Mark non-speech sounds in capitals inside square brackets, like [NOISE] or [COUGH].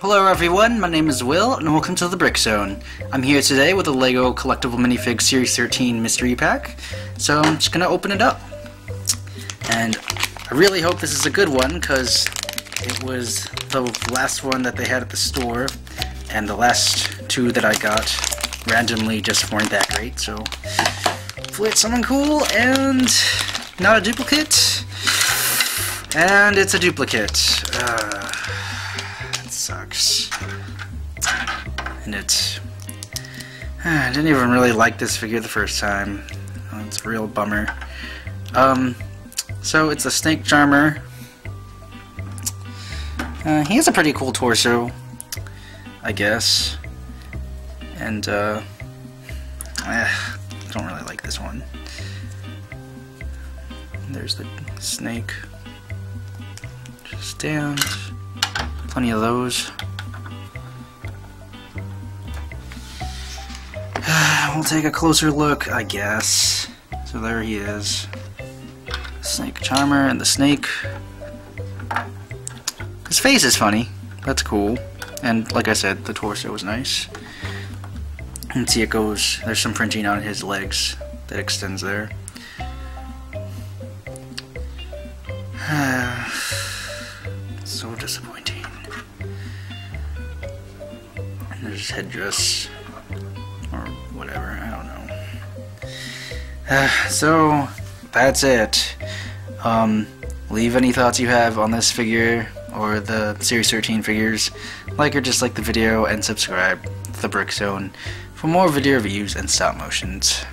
Hello everyone, my name is Will, and welcome to the Brick Zone. I'm here today with a LEGO Collectible Minifig Series 13 Mystery Pack, so I'm just gonna open it up. And I really hope this is a good one, because it was the last one that they had at the store, and the last two that I got randomly just weren't that great, so hopefully it's something cool, and not a duplicate, and it's a duplicate. Uh, sucks. And it's... I didn't even really like this figure the first time. Oh, it's a real bummer. Um, so it's a Snake Charmer. Uh, he has a pretty cool torso, I guess. And, uh, eh, I don't really like this one. There's the snake. Just stand. Plenty of those. [SIGHS] we'll take a closer look, I guess. So there he is. Snake Charmer and the snake. His face is funny. That's cool. And like I said, the torso was nice. And see it goes, there's some printing on his legs that extends there. [SIGHS] so disappointing. There's headdress or whatever. I don't know. Uh, [SIGHS] so that's it. Um, leave any thoughts you have on this figure or the Series 13 figures. Like or dislike the video and subscribe to the Brick Zone for more video reviews and stop motions.